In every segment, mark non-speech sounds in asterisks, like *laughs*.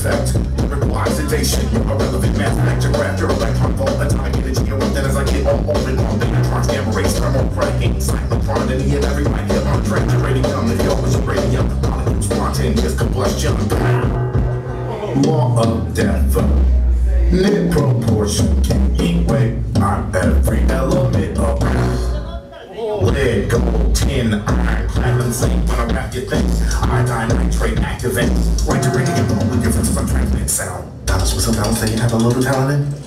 effect requires sedation. A relevant mass fact to your electron volt, atomic energy, and then as I get all open on the neutrons, gamma rays, thermal cracking, silent quantity, and every mic hit on track. Uranium, if y'all was uranium, molecules spontaneous combustion. Law of death. Net proportion can equate on every element of lead, gold, tin, iron, platinum, zinc, when I rap your thing, iodine, nitrate, activate. Right to ready to get on with difference from transmit sound. Dallas, what's up, Dallas? Say you have a little talent in?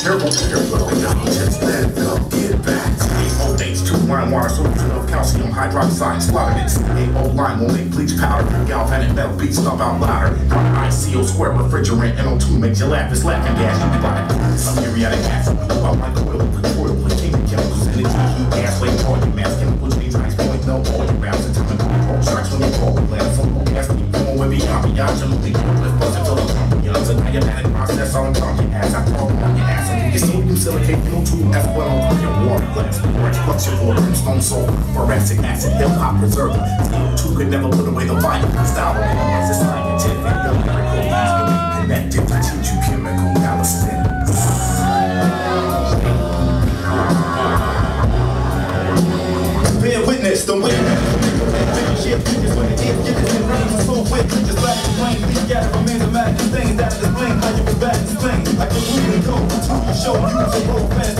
Careful, careful, y'all just let go, get back. A-O dates to lime water, solution of calcium hydroxide, slaughtered it. A-O lime will make bleach powder, galvanic metal beat stuff out louder. ICO square refrigerant, NO2 makes you laugh, it's laughing gas, you like, some muriatic acid, about like oil, petroleum, chemicals, energy, heat, gas, weight, volume, mass, silicate, no two F well on your water glass, orange water, stone soul, forensic acid, hip hop preserver, CO2 could never put away the vinyl, style, it's a scientific, show, use a roll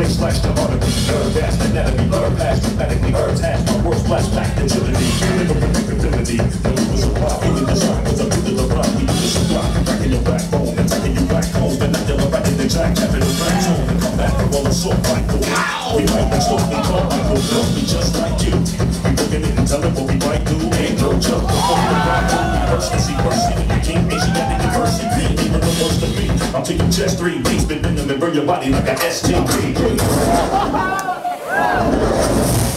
blink, slash, to honor me, third gas, anatomy, blur past, dramatically, earth hash, my words flash back, agility, lyrical predictability, the lose a rock, even the shine, cause I'm to the rock, we do this rock, cracking your backbone, attacking you back home, vernacular, writing the jack, tapping the back zone, and come back and roll a sword like the We might not slow call me, go love me just like you. We looking it and telling what we might do, ain't no joke. Before the rock, we first, see first, even the king, Asiatic diversity, even the worst of I'm to your chest, three beats, spin them and burn your body like a STD. *laughs*